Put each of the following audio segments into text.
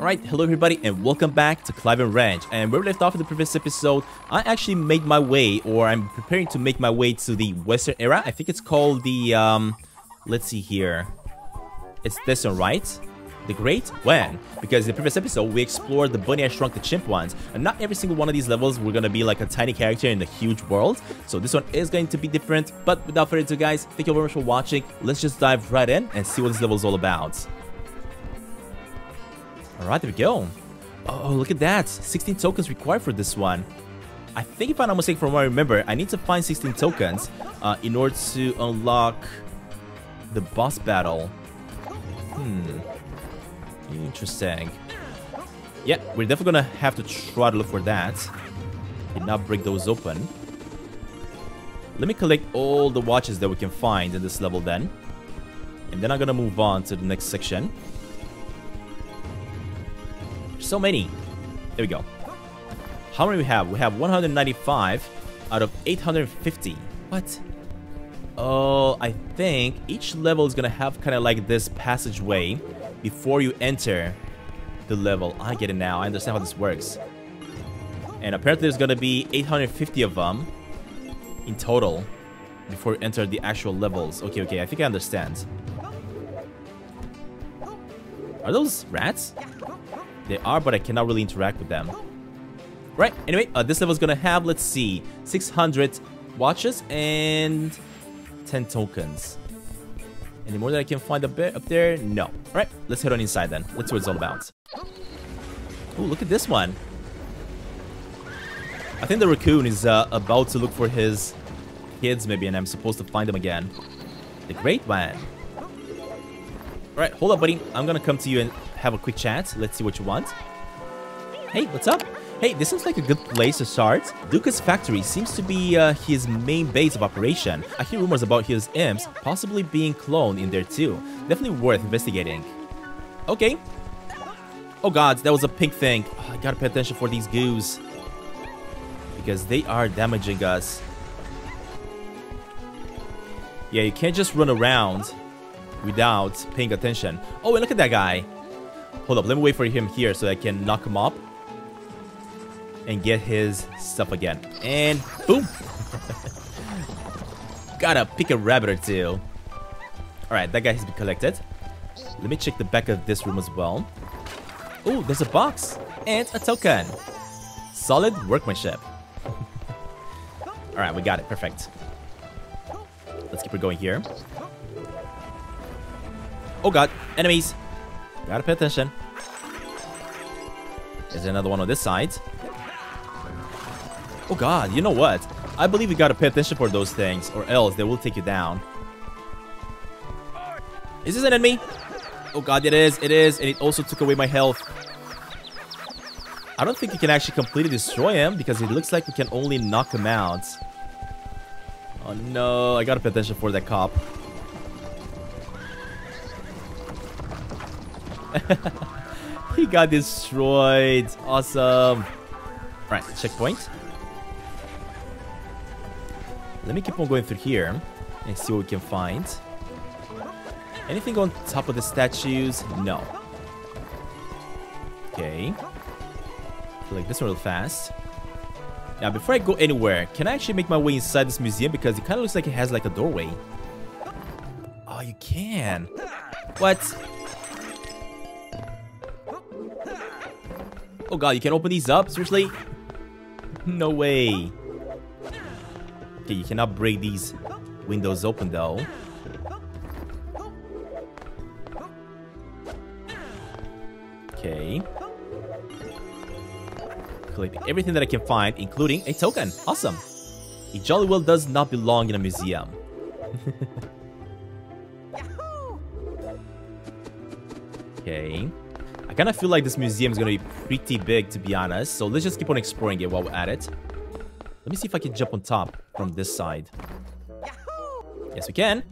Alright, hello everybody and welcome back to Clive N' Wrench. And where we left off in the previous episode, I actually made my way, or I'm preparing to make my way to the Western era. I think it's called the, um, let's see here. It's this one, right? The Great Wen? Because in the previous episode, we explored the Bunny I Shrunk the Chimp ones. And not every single one of these levels we're gonna be like a tiny character in a huge world. So this one is going to be different. But without further ado, guys, thank you very much for watching. Let's just dive right in and see what this level is all about. Alright, there we go. Oh, look at that. 16 tokens required for this one. I think if I'm not mistaken from what I remember, I need to find 16 tokens uh, in order to unlock the boss battle. Hmm. Interesting. Yeah, we're definitely gonna have to try to look for that. Did not break those open. Let me collect all the watches that we can find in this level then. And then I'm gonna move on to the next section. So many. There we go. How many we have? We have 195 out of 850. What? Oh, I think each level is gonna have kind of like this passageway before you enter the level. I get it now. I understand how this works. And apparently there's gonna be 850 of them in total before you enter the actual levels. Okay, okay, I think I understand. Are those rats? They are, but I cannot really interact with them. Right, anyway, uh, this level is gonna have, let's see, 600 watches and 10 tokens. Any more that I can find up, up there? No. Alright, let's head on inside then. Let's see what it's all about. Oh, look at this one. I think the raccoon is uh, about to look for his kids maybe, and I'm supposed to find them again. The Great Wen. Alright, hold up, buddy. I'm gonna come to you and have a quick chat. Let's see what you want. Hey, what's up? Hey, this seems like a good place to start. Duca's factory seems to be uh, his main base of operation. I hear rumors about his imps possibly being cloned in there too. Definitely worth investigating. Okay. Oh god, that was a pink thing. Oh, I gotta pay attention for these goos. Because they are damaging us. Yeah, you can't just run around without paying attention. Oh, and look at that guy. Hold up, let me wait for him here so I can knock him up. And get his stuff again. And boom! Gotta pick a rabbit or two. Alright, that guy has been collected. Let me check the back of this room as well. Oh, there's a box. And a token. Solid workmanship. Alright, we got it. Perfect. Let's keep it going here. Oh god, enemies. Gotta pay attention. There's another one on this side. Oh god, you know what? I believe you gotta pay attention for those things, or else they will take you down. Is this an enemy? Oh god, it is, it is, and it also took away my health. I don't think you can actually completely destroy him, because it looks like we can only knock him out. Oh no, I gotta pay attention for that cop. he got destroyed. Awesome. Right, checkpoint. Let me keep on going through here and see what we can find. Anything on top of the statues? No. Okay. Like this one real fast. Now, before I go anywhere, can I actually make my way inside this museum? Because it kind of looks like it has like a doorway. Oh, you can. What? Oh god, you can open these up? Seriously? No way. Okay, you cannot break these windows open though. Okay. Collect everything that I can find, including a token. Awesome. A Jolly Well does not belong in a museum. okay. I kind of feel like this museum is going to be pretty big, to be honest. So let's just keep on exploring it while we're at it. Let me see if I can jump on top from this side. Yes, we can.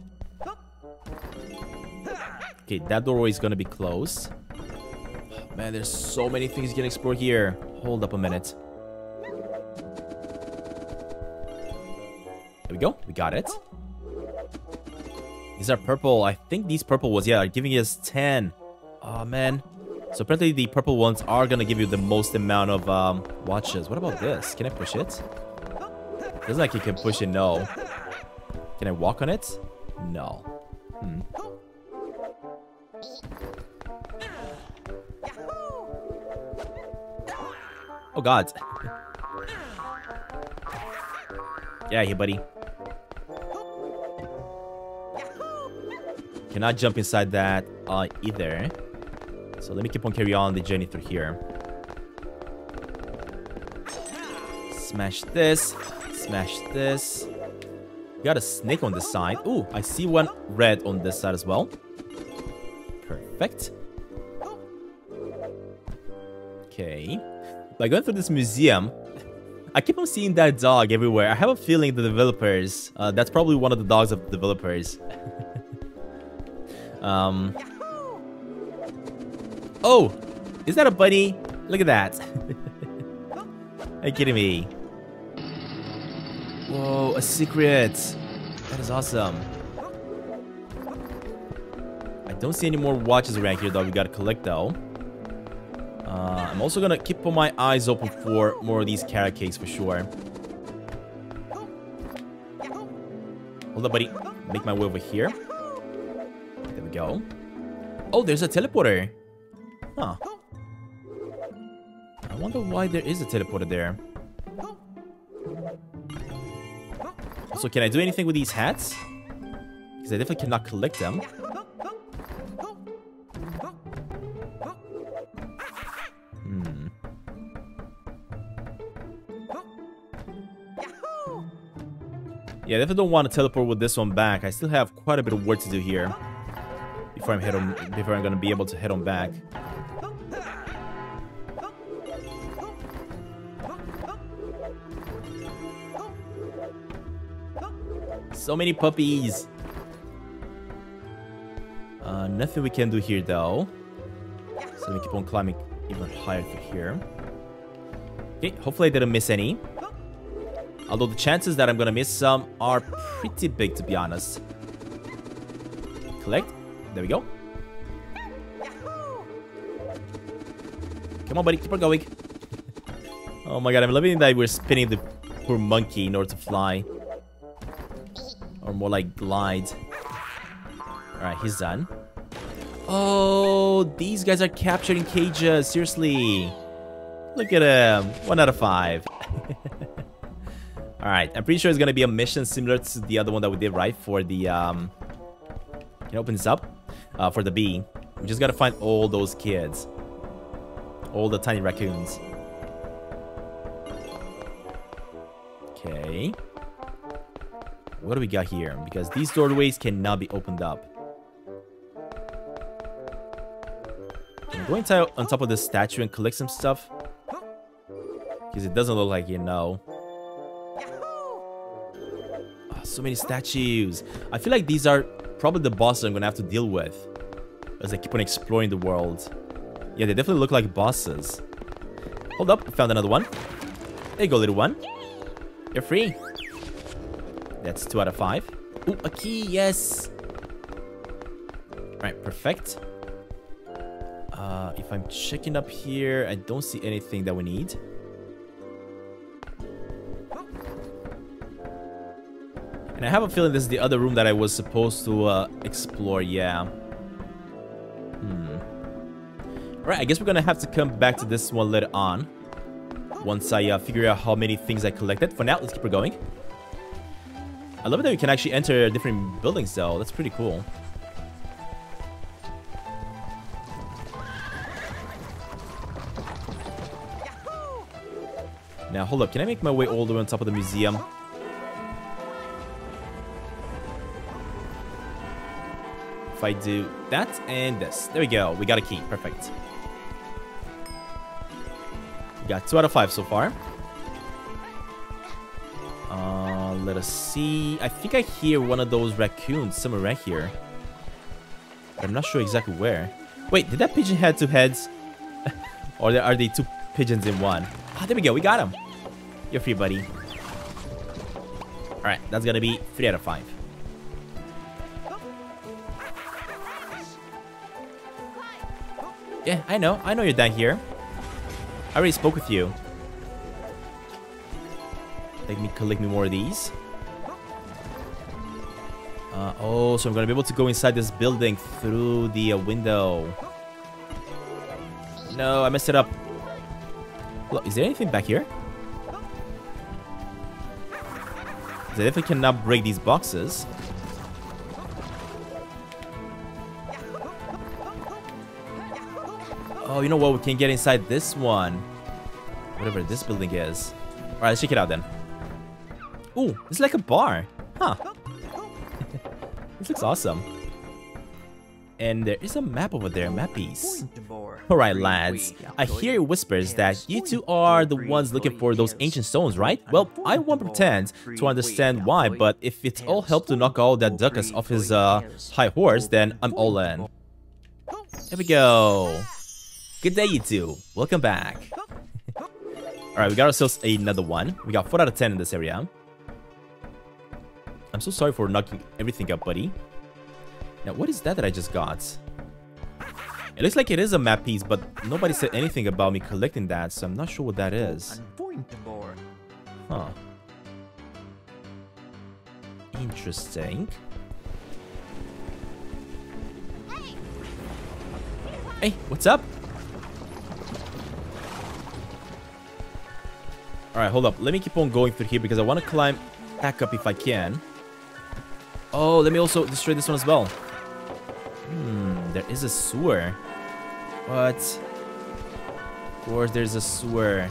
Okay, that doorway is going to be closed. Man, there's so many things you can explore here. Hold up a minute. There we go. We got it. These are purple. I think these purple was, yeah, are giving us 10. Oh, man. So apparently the purple ones are gonna give you the most amount of um, watches. What about this? Can I push it? Doesn't like you can push it, no. Can I walk on it? No. Hmm. Oh god. yeah, here, buddy. Cannot jump inside that uh, either. So let me keep on carry on the journey through here. Smash this. Smash this. Got a snake on this side. Ooh, I see one red on this side as well. Perfect. Okay. By going through this museum, I keep on seeing that dog everywhere. I have a feeling the developers, uh, that's probably one of the dogs of the developers. um. Oh, is that a bunny? Look at that. Are you kidding me? Whoa, a secret. That is awesome. I don't see any more watches around here that we gotta collect though. Uh, I'm also gonna keep my eyes open for more of these carrot cakes for sure. Hold up, buddy. Make my way over here. There we go. Oh, there's a teleporter. Huh. I wonder why there is a teleporter there. So can I do anything with these hats? Because I definitely cannot collect them. Hmm. Yeah, I definitely don't want to teleport with this one back. I still have quite a bit of work to do here before I'm head on before I'm gonna be able to head on back. So many puppies. Uh, nothing we can do here though. So we keep on climbing even higher through here. Okay, hopefully I didn't miss any. Although the chances that I'm gonna miss some are pretty big, to be honest. Collect. There we go. Come on, buddy. Keep on going. oh my god, I'm loving that we're spinning the poor monkey in order to fly. Or more like glide. Alright, he's done. Oh, these guys are capturing cages. Seriously. Look at him. One out of five. Alright, I'm pretty sure it's gonna be a mission similar to the other one that we did, right? For the, um... Can you open this up? Uh, for the bee. We just gotta find all those kids. All the tiny raccoons. What do we got here? Because these doorways cannot be opened up. Can I go inside on top of this statue and collect some stuff? Because it doesn't look like you know ah, so many statues. I feel like these are probably the bosses I'm gonna have to deal with as I keep on exploring the world. Yeah, they definitely look like bosses. Hold up, found another one. There you go, little one. You're free. That's two out of five. Ooh, a key, yes. Right, perfect. Uh, if I'm checking up here, I don't see anything that we need. And I have a feeling this is the other room that I was supposed to uh, explore, yeah. Hmm. Alright, I guess we're gonna have to come back to this one later on. Once I uh, figure out how many things I collected. For now, let's keep it going. I love that you can actually enter different buildings though. That's pretty cool. Now, hold up. Can I make my way all the way on top of the museum? If I do that and this. There we go. We got a key. Perfect. We got two out of five so far. Let us see. I think I hear one of those raccoons somewhere right here. But I'm not sure exactly where. Wait, did that pigeon have two heads? or are they two pigeons in one? Ah, there we go. We got him. You're free, buddy. Alright, that's gonna be 3 out of 5. Yeah, I know. I know you're down here. I already spoke with you. Let me collect me more of these. Uh, oh, so I'm gonna be able to go inside this building through the uh, window. No, I messed it up. Look, is there anything back here? I definitely cannot break these boxes. Oh, you know what? We can get inside this one. Whatever this building is. Alright, let's check it out then. Ooh, it's like a bar. This looks awesome. And there is a map over there, mappies. Alright lads, I hear whispers that you two are the ones looking for those ancient stones, right? Well, I won't pretend to understand why, but if it all helped to knock all that Daucus off his uh, high horse, then I'm all in. There we go. Good day, you two. Welcome back. Alright, we got ourselves another one. We got 4 out of 10 in this area. I'm so sorry for knocking everything up, buddy. Now, what is that that I just got? It looks like it is a map piece, but nobody said anything about me collecting that, so I'm not sure what that is. Huh. Interesting. Hey, what's up? Alright, hold up. Let me keep on going through here because I want to climb back up if I can. Oh, let me also destroy this one as well. Hmm, there is a sewer. What? Of course there's a sewer.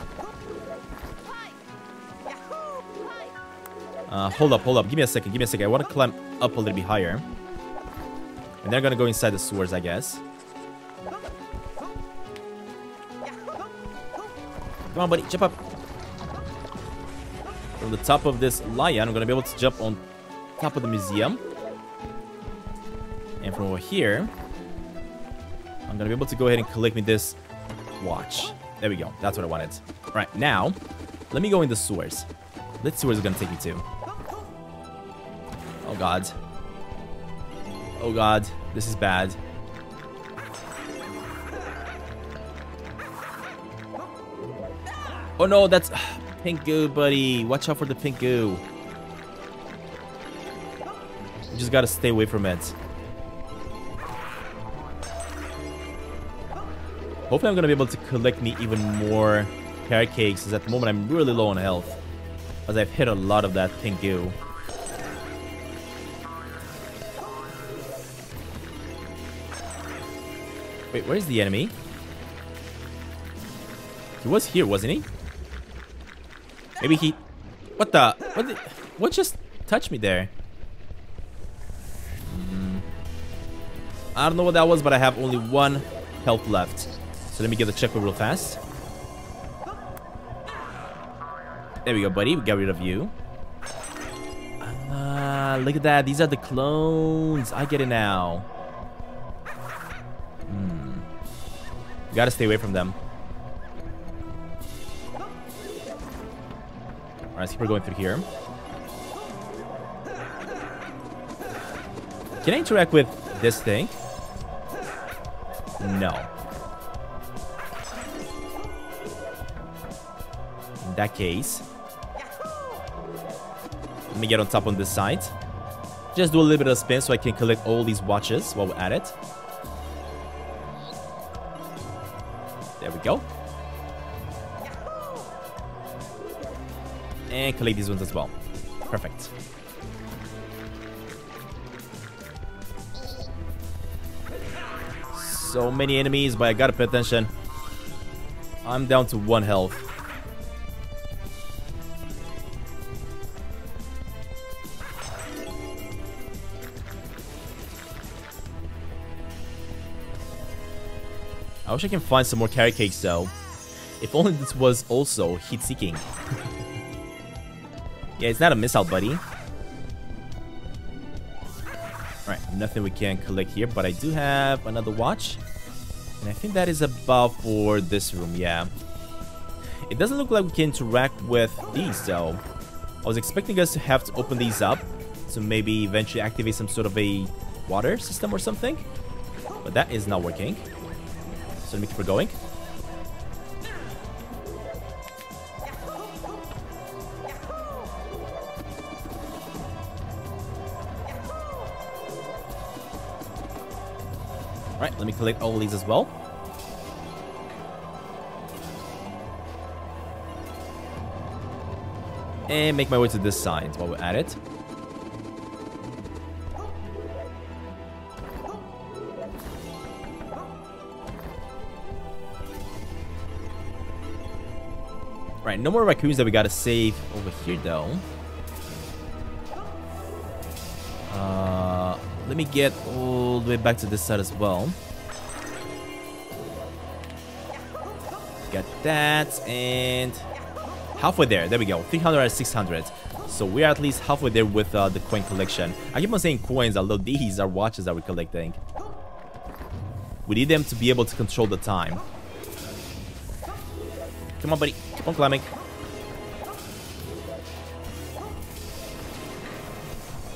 Uh, hold up, hold up. Give me a second, give me a second. I want to climb up a little bit higher. And then I'm gonna go inside the sewers, I guess. Come on, buddy, jump up. From the top of this lion, I'm gonna be able to jump on top of the museum. And from over here, I'm gonna be able to go ahead and collect me this watch. There we go. That's what I wanted. All right, now, let me go in the sewers. Let's see where it's gonna take me to. Oh god. Oh god, this is bad. Oh no, that's pink goo, buddy. Watch out for the pink goo. Gotta stay away from it. Hopefully I'm gonna be able to collect me even more carrot cakes, because at the moment I'm really low on health. As I've hit a lot of that pink goo. Wait, where's the enemy? He was here, wasn't he? Maybe he... What the... What, the, what just touched me there? I don't know what that was, but I have only one health left. So let me get the checkpoint real fast. There we go, buddy. We got rid of you. Uh, look at that. These are the clones. I get it now. Hmm. Gotta stay away from them. Alright, so we're going through here. Can I interact with this thing? No. In that case, let me get on top on this side. Just do a little bit of spin so I can collect all these watches while we're at it. There we go. And collect these ones as well. Perfect. So many enemies, but I gotta pay attention. I'm down to one health. I wish I can find some more carrot cakes though. If only this was also heat-seeking. yeah, it's not a missile, buddy. Nothing we can collect here, but I do have another watch. And I think that is about for this room, yeah. It doesn't look like we can interact with these, though. I was expecting us to have to open these up to maybe eventually activate some sort of a water system or something. But that is not working. So let me keep her going. Collect all these as well. And make my way to this side while we're at it. Right, no more raccoons that we gotta save over here though. Uh, let me get all the way back to this side as well. Get that and halfway there. There we go. 300 out of 600. So we're at least halfway there with uh, the coin collection. I keep on saying coins, although these are watches that we're collecting. We need them to be able to control the time. Come on, buddy. Keep on climbing.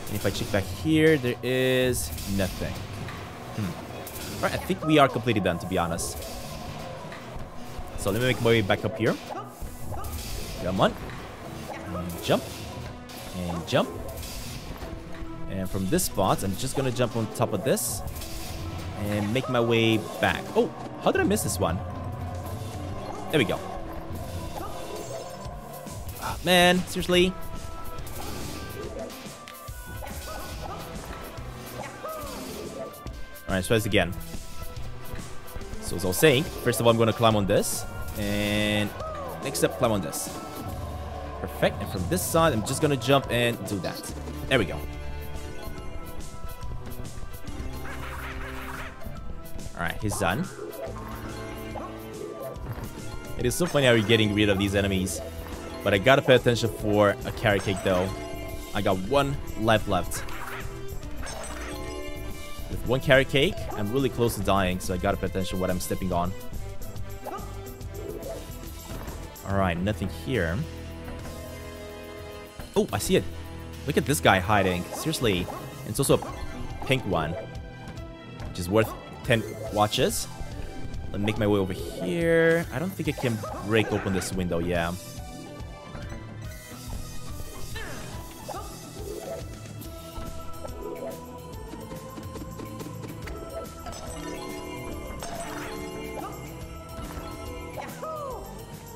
And if I check back here, there is nothing. Hmm. Alright, I think we are completely done, to be honest. So let me make my way back up here. Come on. And jump. And jump. And from this spot, I'm just gonna jump on top of this. And make my way back. Oh, how did I miss this one? There we go. Oh, man, seriously? Alright, let's try this again. So as I was saying, first of all, I'm to climb on this. And next up, climb on this. Perfect. And from this side, I'm just going to jump and do that. There we go. Alright, he's done. It is so funny how you're getting rid of these enemies. But I gotta pay attention for a carrot cake though. I got one life left. With one carrot cake, I'm really close to dying, so I gotta pay attention what I'm stepping on. Alright, nothing here. Oh, I see it. Look at this guy hiding. Seriously. It's also a pink one. Which is worth 10 watches. Let me make my way over here. I don't think I can break open this window, yeah.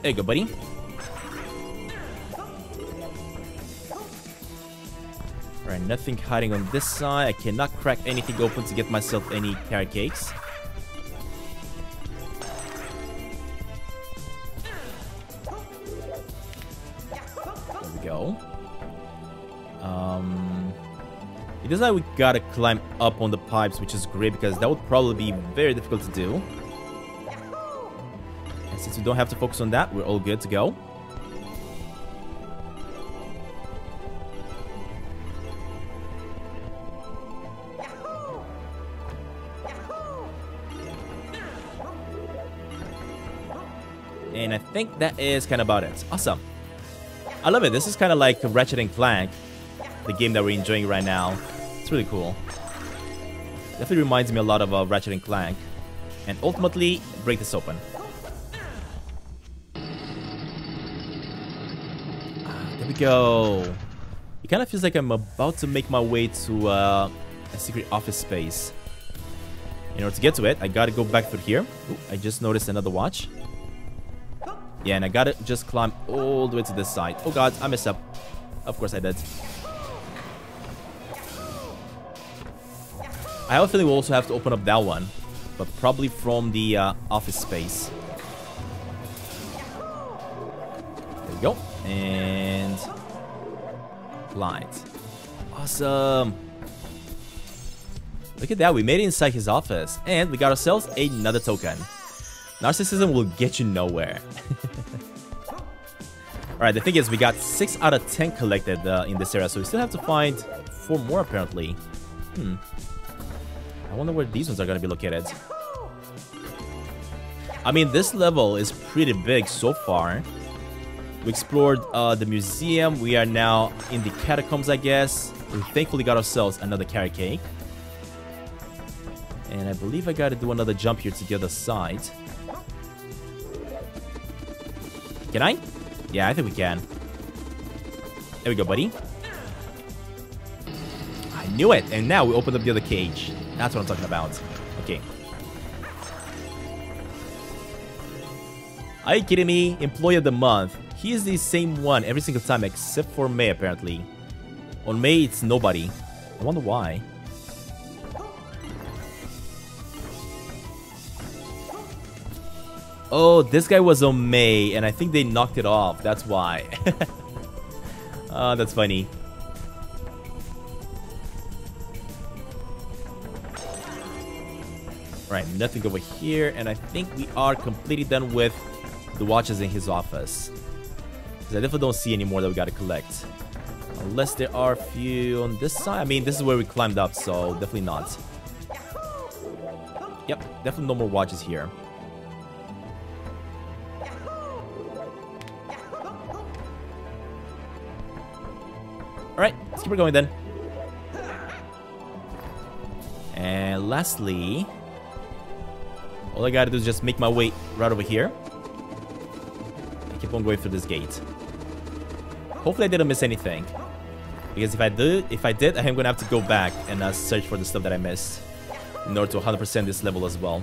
There you go, buddy. Alright, nothing hiding on this side. I cannot crack anything open to get myself any carrot cakes. There we go. Um, it doesn't like we gotta climb up on the pipes, which is great because that would probably be very difficult to do. We don't have to focus on that, we're all good to go. And I think that is kind of about it. Awesome. I love it. This is kind of like Ratchet and Clank, the game that we're enjoying right now. It's really cool. Definitely reminds me a lot of uh, Ratchet and Clank. And ultimately, break this open. Go. It kind of feels like I'm about to make my way to uh, a secret office space. In order to get to it, I gotta go back through here. Ooh, I just noticed another watch. Yeah, and I gotta just climb all the way to this side. Oh god, I messed up. Of course I did. I have a feeling we'll also have to open up that one. But probably from the uh, office space. We go. And... Light. Awesome. Look at that, we made it inside his office. And we got ourselves another token. Narcissism will get you nowhere. Alright, the thing is, we got 6 out of 10 collected uh, in this area, so we still have to find 4 more apparently. Hmm. I wonder where these ones are going to be located. I mean, this level is pretty big so far. We explored uh, the museum. We are now in the catacombs, I guess. We thankfully got ourselves another carrot cake. And I believe I gotta do another jump here to the other side. Can I? Yeah, I think we can. There we go, buddy. I knew it. And now we open up the other cage. That's what I'm talking about. Okay. Are you kidding me? Employee of the month. He is the same one every single time except for May, apparently. On May, it's nobody. I wonder why. Oh, this guy was on May, and I think they knocked it off. That's why. oh, that's funny. Right, nothing over here, and I think we are completely done with the watches in his office. I definitely don't see any more that we gotta collect. Unless there are a few on this side. I mean, this is where we climbed up, so definitely not. Yep, definitely no more watches here. Alright, let's keep it going then. And lastly, all I gotta do is just make my way right over here. And keep on going through this gate. Hopefully I didn't miss anything. Because if I did, if I did, I'm gonna have to go back and uh, search for the stuff that I missed. In order to 100% this level as well.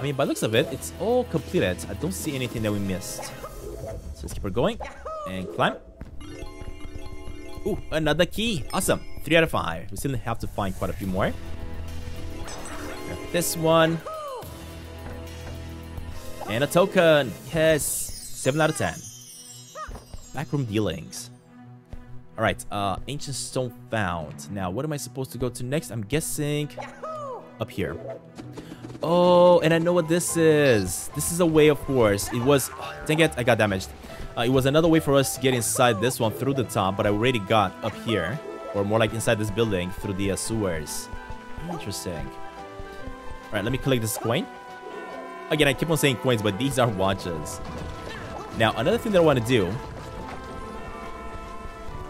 I mean, by looks of it, it's all completed. I don't see anything that we missed. So let's keep her going. And climb. Ooh, another key. Awesome. 3 out of 5. We still have to find quite a few more. This one. And a token. Yes. 7 out of 10. Backroom dealings. Alright, uh, ancient stone found. Now, what am I supposed to go to next? I'm guessing up here. Oh, and I know what this is. This is a way, of course. It was... Dang it, I got damaged. Uh, it was another way for us to get inside this one through the top, but I already got up here. Or more like inside this building through the uh, sewers. Interesting. Alright, let me collect this coin. Again, I keep on saying coins, but these are watches. Now, another thing that I want to do...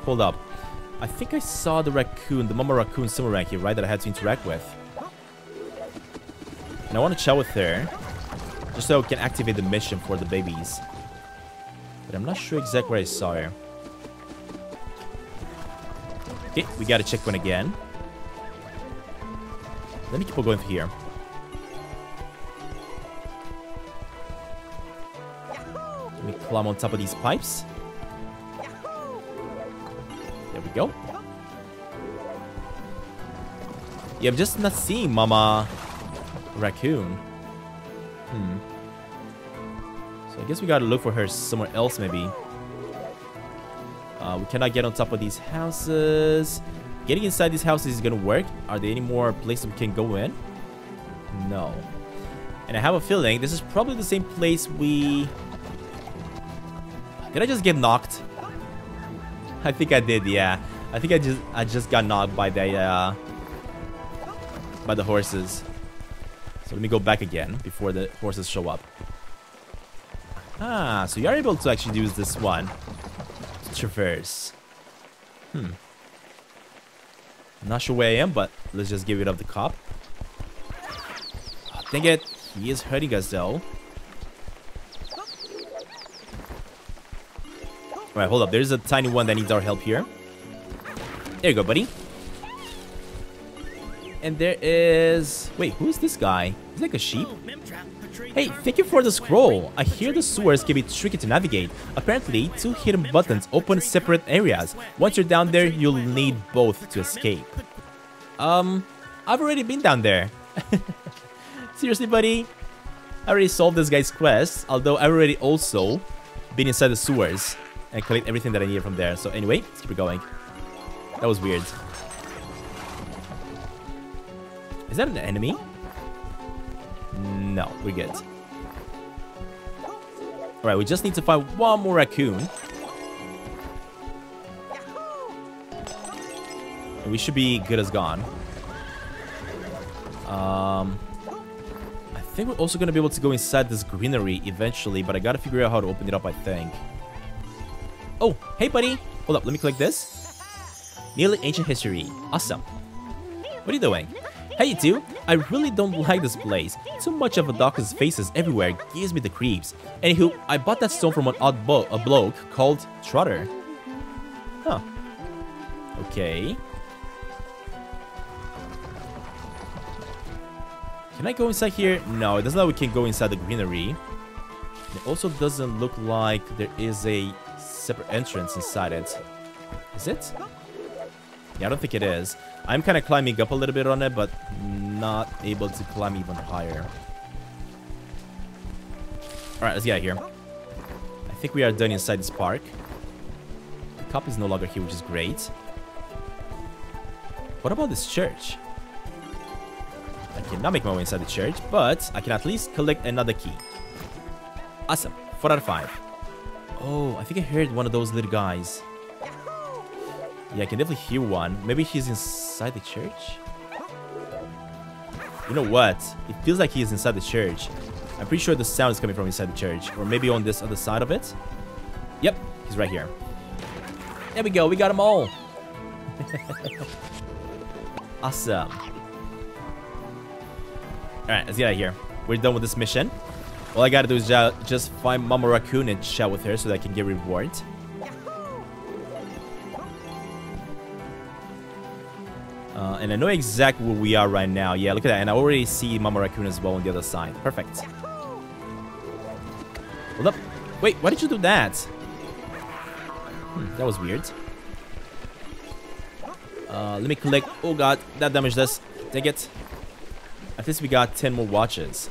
Hold up. I think I saw the raccoon, the mama raccoon somewhere around here, right? That I had to interact with. And I want to chat with her. Just so I can activate the mission for the babies. But I'm not sure exactly where I saw her. Okay, we got a checkpoint again. Let me keep on going through here. Climb on top of these pipes. There we go. Yeah, I'm just not seeing Mama Raccoon. Hmm. So I guess we gotta look for her somewhere else, maybe. Uh, we cannot get on top of these houses. Getting inside these houses is gonna work. Are there any more places we can go in? No. And I have a feeling this is probably the same place we... Did I just get knocked? I think I did, yeah. I think I just I just got knocked by the uh, by the horses. So let me go back again before the horses show up. Ah, so you're able to actually use this one to traverse. Hmm. Not sure where I am, but let's just give it up the cop. Oh, dang it. He is hurting us though. Alright, hold up. There's a tiny one that needs our help here. There you go, buddy. And there is... Wait, who is this guy? He's like a sheep? Hey, thank you for the scroll. I hear the sewers can be tricky to navigate. Apparently, two hidden buttons open separate areas. Once you're down there, you'll need both to escape. Um, I've already been down there. Seriously, buddy? I already solved this guy's quest, although I've already also been inside the sewers and collect everything that I needed from there. So anyway, let's keep it going. That was weird. Is that an enemy? No, we're good. Alright, we just need to find one more raccoon. And we should be good as gone. Um, I think we're also going to be able to go inside this greenery eventually, but I got to figure out how to open it up, I think. Oh, hey, buddy. Hold up, let me click this. Nearly ancient history. Awesome. What are you doing? Hey you two, I really don't like this place. Too much of a doctor's faces everywhere gives me the creeps. Anywho, I bought that stone from an odd bo a bloke called Trotter. Huh. Okay. Can I go inside here? No, it doesn't like we can go inside the greenery. It also doesn't look like there is a separate entrance inside it. Is it? Yeah, I don't think it is. I'm kind of climbing up a little bit on it, but not able to climb even higher. Alright, let's get out of here. I think we are done inside this park. The cop is no longer here, which is great. What about this church? I cannot make my way inside the church, but I can at least collect another key. Awesome. 4 out of 5. Oh, I think I heard one of those little guys. Yeah, I can definitely hear one. Maybe he's inside the church? You know what? It feels like he's inside the church. I'm pretty sure the sound is coming from inside the church. Or maybe on this other side of it. Yep, he's right here. There we go, we got them all. awesome. Alright, let's get out of here. We're done with this mission. All I gotta do is just find Mama Raccoon and chat with her so that I can get reward. Uh, and I know exactly where we are right now. Yeah, look at that. And I already see Mama Raccoon as well on the other side. Perfect. Hold up. Wait, why did you do that? Hmm, that was weird. Uh, let me collect. Oh god, that damaged us. Take it. At least we got 10 more watches.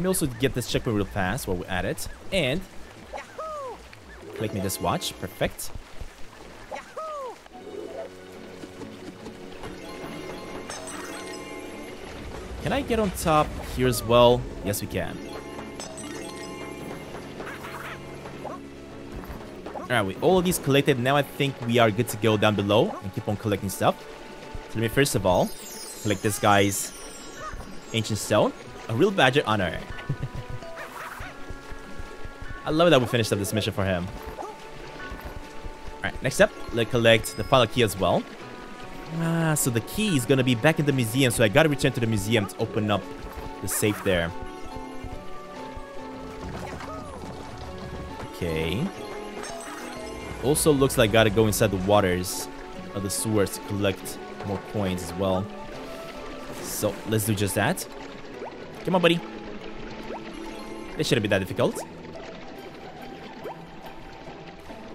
Let me also get this checkpoint real fast while we're at it. And click me this watch. Perfect. Can I get on top here as well? Yes, we can. Alright, with all of these collected, now I think we are good to go down below and keep on collecting stuff. So let me first of all collect this guy's ancient stone. A real badger honor. I love that we finished up this mission for him. Alright, next up, let's collect the final key as well. Ah, so the key is gonna be back in the museum, so I gotta return to the museum to open up the safe there. Okay. Also looks like I gotta go inside the waters of the sewers to collect more coins as well. So let's do just that. Come on, buddy. It shouldn't be that difficult.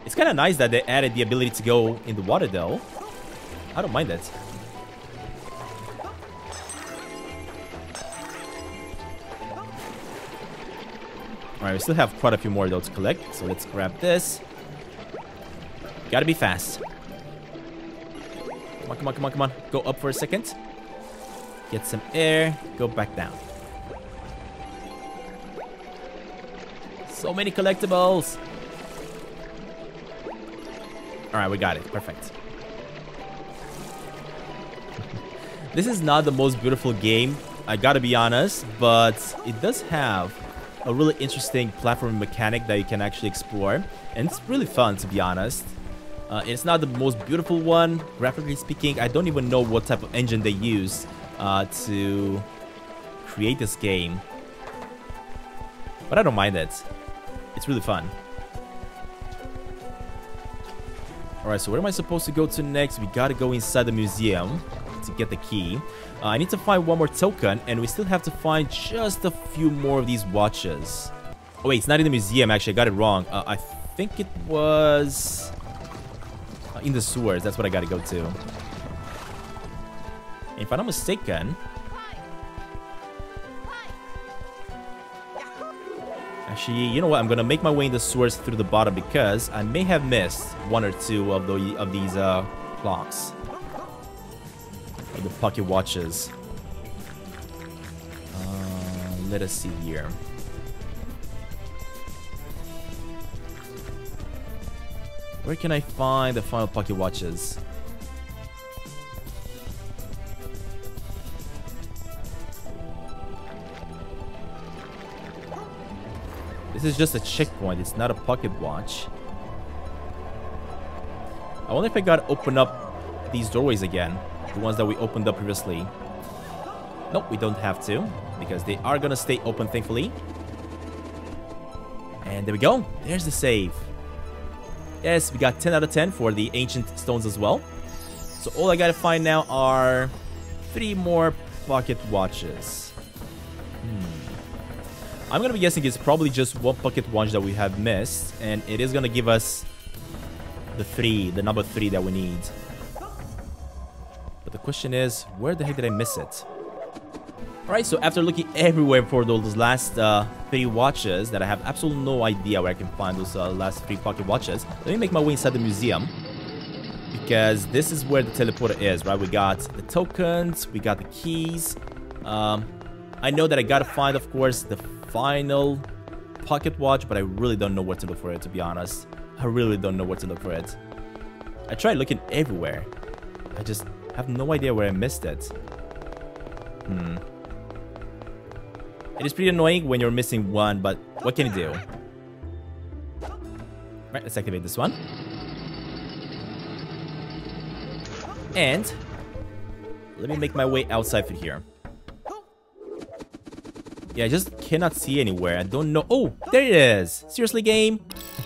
It's kind of nice that they added the ability to go in the water, though. I don't mind that. Alright, we still have quite a few more, though, to collect. So let's grab this. Gotta be fast. Come on, come on, come on, come on. Go up for a second. Get some air. Go back down. So many collectibles. Alright, we got it. Perfect. this is not the most beautiful game, I gotta be honest, but it does have a really interesting platform mechanic that you can actually explore. And it's really fun, to be honest. Uh, it's not the most beautiful one, graphically speaking. I don't even know what type of engine they use uh, to create this game. But I don't mind it. It's really fun. Alright, so where am I supposed to go to next? We gotta go inside the museum to get the key. Uh, I need to find one more token, and we still have to find just a few more of these watches. Oh wait, it's not in the museum, actually. I got it wrong. Uh, I think it was... Uh, in the sewers. That's what I gotta go to. If I'm not mistaken... Actually, you know what? I'm gonna make my way in the sewers through the bottom because I may have missed one or two of the of these uh, clocks, the pocket watches. Uh, let us see here. Where can I find the final pocket watches? Is just a checkpoint, it's not a pocket watch. I wonder if I gotta open up these doorways again. The ones that we opened up previously. Nope, we don't have to. Because they are gonna stay open, thankfully. And there we go. There's the save. Yes, we got 10 out of 10 for the ancient stones as well. So all I gotta find now are three more pocket watches. I'm gonna be guessing it's probably just one pocket watch that we have missed, and it is gonna give us the three, the number three that we need. But the question is, where the heck did I miss it? Alright, so after looking everywhere for those last uh, three watches that I have absolutely no idea where I can find those uh, last three pocket watches, let me make my way inside the museum. Because this is where the teleporter is, right? We got the tokens, we got the keys. Um, I know that I gotta find, of course, the final pocket watch, but I really don't know where to look for it, to be honest. I really don't know where to look for it. I tried looking everywhere. I just have no idea where I missed it. Hmm. It is pretty annoying when you're missing one, but what can you do? Right, let's activate this one. And let me make my way outside from here. Yeah, I just cannot see anywhere. I don't know. Oh, there it is. Seriously, game?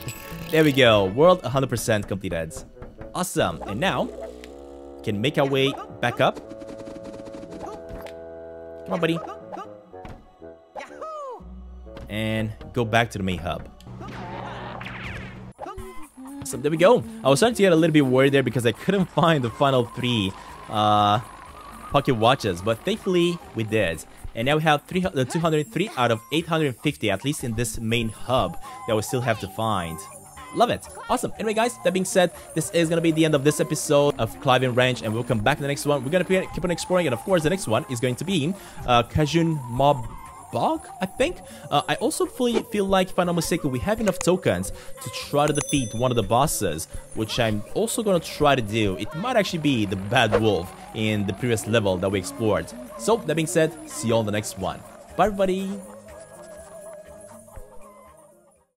there we go. World 100% completed. Awesome. And now, can make our way back up. Come on, buddy and go back to the main hub. So there we go. I was starting to get a little bit worried there because I couldn't find the final three uh, pocket watches, but thankfully we did. And now we have 300, 203 out of 850, at least in this main hub, that we still have to find. Love it. Awesome. Anyway, guys, that being said, this is going to be the end of this episode of Clive N' Wrench, and we'll come back to the next one. We're going to keep on exploring, and of course, the next one is going to be uh, Kajun Mob bog, I think. Uh, I also fully feel like, if I'm not mistaken, we have enough tokens to try to defeat one of the bosses, which I'm also gonna try to do. It might actually be the Bad Wolf in the previous level that we explored. So, that being said, see you on the next one. Bye, everybody!